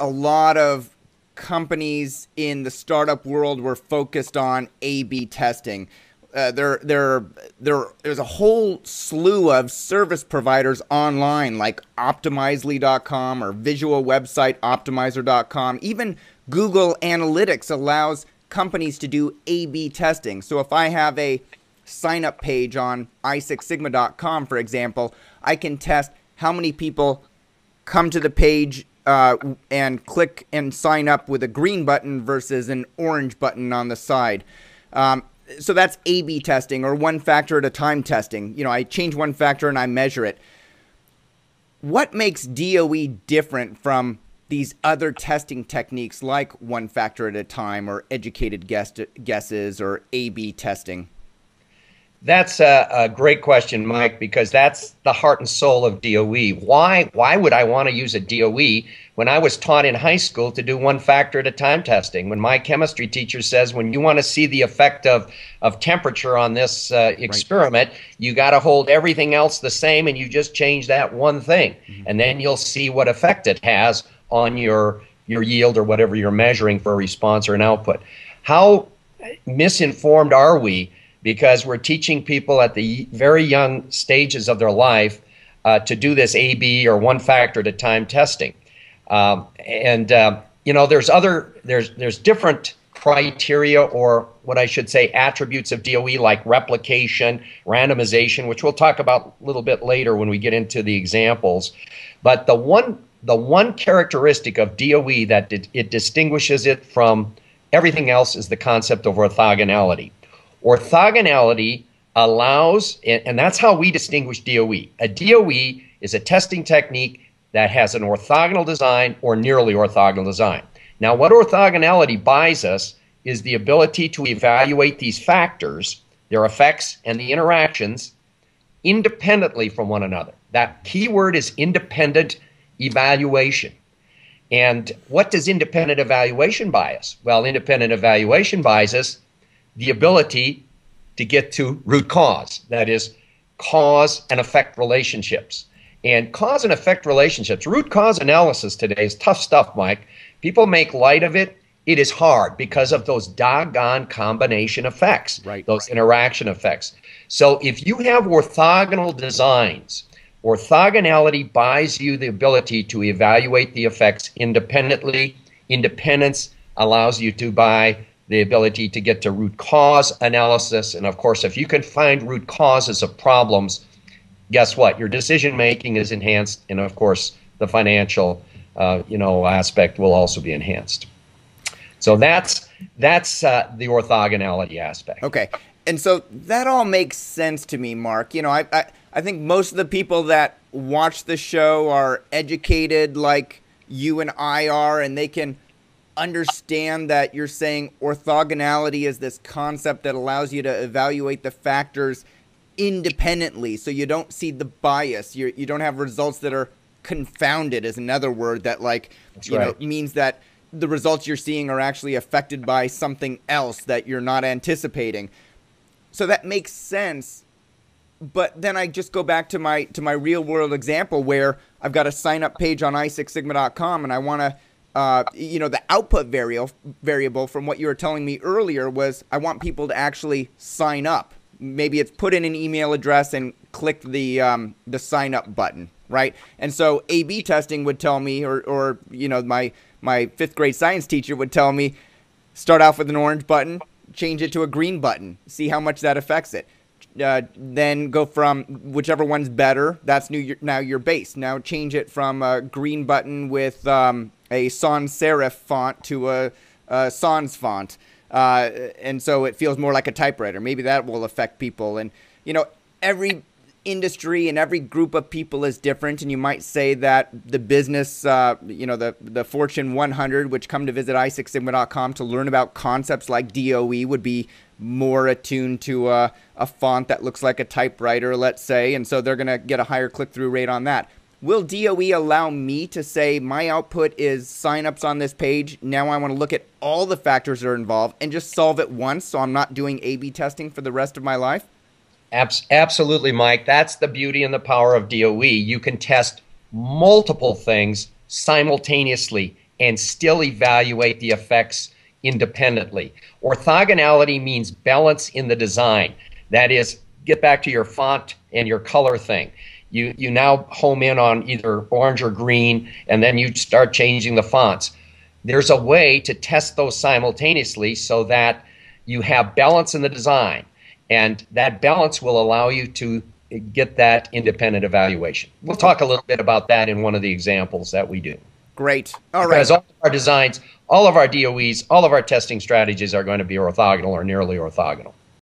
a lot of companies in the startup world were focused on A/B testing. Uh, there, there, there, there's a whole slew of service providers online, like Optimizely.com or VisualWebsiteOptimizer.com. Even Google Analytics allows companies to do A/B testing. So if I have a sign up page on iSixSigma.com, for example, I can test how many people come to the page uh, and click and sign up with a green button versus an orange button on the side. Um, so that's A B testing or one factor at a time testing. You know, I change one factor and I measure it. What makes DOE different from these other testing techniques like one factor at a time or educated guess guesses or A B testing? That's a, a, great question, Mike, because that's the heart and soul of DOE. Why, why would I want to use a DOE when I was taught in high school to do one factor at a time testing? When my chemistry teacher says, when you want to see the effect of, of temperature on this uh, experiment, right. you got to hold everything else the same and you just change that one thing. Mm-hmm. And then you'll see what effect it has on your, your yield or whatever you're measuring for a response or an output. How misinformed are we? Because we're teaching people at the very young stages of their life uh, to do this A/B or one factor at a time testing. Um, and uh, you know, there's other there's there's different criteria or what I should say attributes of DOE like replication, randomization, which we'll talk about a little bit later when we get into the examples. But the one the one characteristic of DOE that it, it distinguishes it from everything else is the concept of orthogonality. Orthogonality allows, and that's how we distinguish DOE. A DOE is a testing technique that has an orthogonal design or nearly orthogonal design. Now, what orthogonality buys us is the ability to evaluate these factors, their effects, and the interactions independently from one another. That key word is independent evaluation. And what does independent evaluation buy us? Well, independent evaluation buys us the ability to get to root cause. That is, cause and effect relationships. And cause and effect relationships, root cause analysis today is tough stuff, Mike. People make light of it. It is hard because of those doggone combination effects, right, those right. interaction effects. So if you have orthogonal designs, orthogonality buys you the ability to evaluate the effects independently. Independence allows you to buy the ability to get to root cause analysis. And of course, if you can find root causes of problems, guess what? Your decision making is enhanced, and of course, the financial, uh, you know, aspect will also be enhanced. So that's that's uh, the orthogonality aspect. Okay, and so that all makes sense to me, Mark. You know, I, I I think most of the people that watch the show are educated like you and I are, and they can understand that you're saying orthogonality is this concept that allows you to evaluate the factors independently so you don't see the bias you you don't have results that are confounded is another word that like That's you right. know means that the results you're seeing are actually affected by something else that you're not anticipating so that makes sense but then I just go back to my to my real world example where I've got a sign up page on isixsigma.com and I want to uh, you know, the output variable variable from what you were telling me earlier was I want people to actually sign up. Maybe it's put in an email address and click the um, the sign up button, right? And so A/B testing would tell me, or or you know, my my fifth grade science teacher would tell me, start off with an orange button, change it to a green button, see how much that affects it. Uh, then go from whichever one's better. That's new. Now your base. Now change it from a green button with um, a sans serif font to a, a sans font. Uh, and so it feels more like a typewriter. Maybe that will affect people. And, you know, every industry and every group of people is different. And you might say that the business, uh, you know, the, the Fortune 100, which come to visit isixsigma.com to learn about concepts like DOE, would be more attuned to a, a font that looks like a typewriter, let's say. And so they're going to get a higher click through rate on that. Will DOE allow me to say my output is signups on this page? Now I want to look at all the factors that are involved and just solve it once so I'm not doing A B testing for the rest of my life? Absolutely, Mike. That's the beauty and the power of DOE. You can test multiple things simultaneously and still evaluate the effects independently. Orthogonality means balance in the design. That is, get back to your font and your color thing. You, you now home in on either orange or green, and then you start changing the fonts. There's a way to test those simultaneously so that you have balance in the design, and that balance will allow you to get that independent evaluation. We'll talk a little bit about that in one of the examples that we do. Great. All right. Because all of our designs, all of our DOEs, all of our testing strategies are going to be orthogonal or nearly orthogonal.